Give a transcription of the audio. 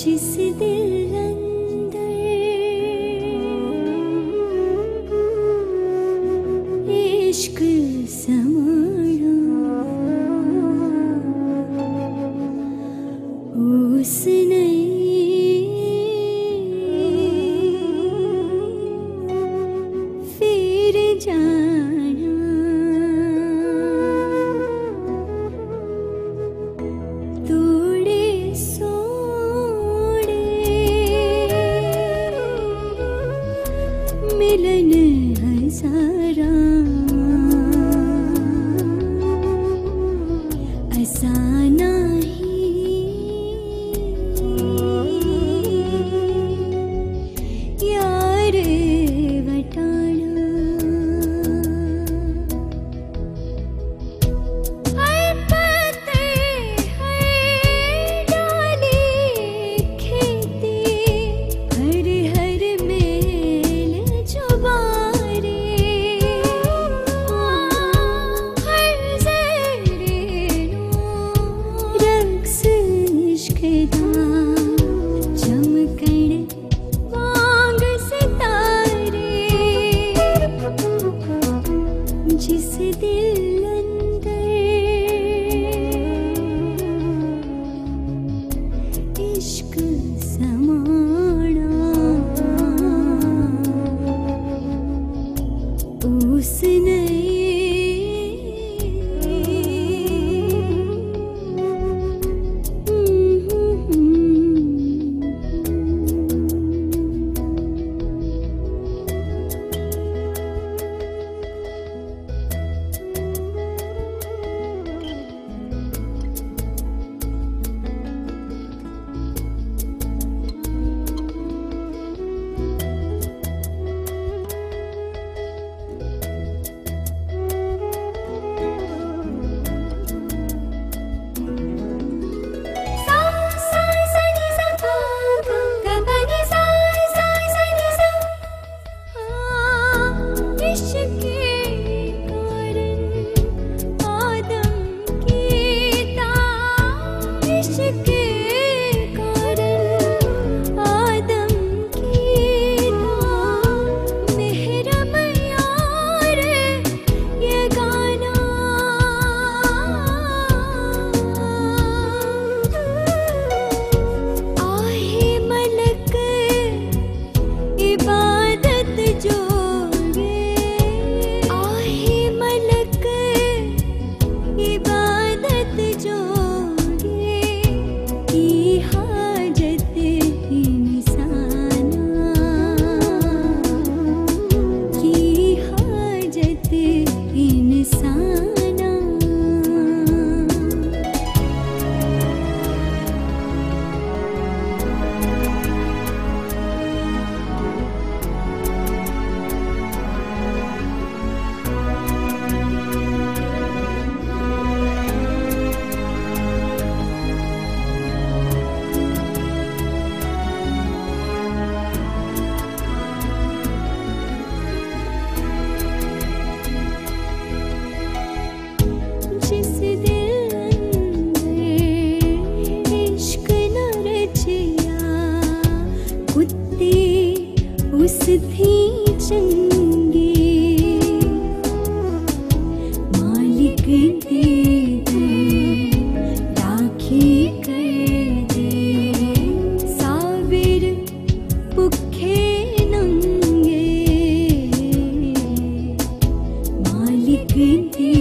शिशि दिल इश्क सम सिद्धि चंगे मालिक दे दे राखी कर दे। साबिर भुखे नंगे। मालिक दे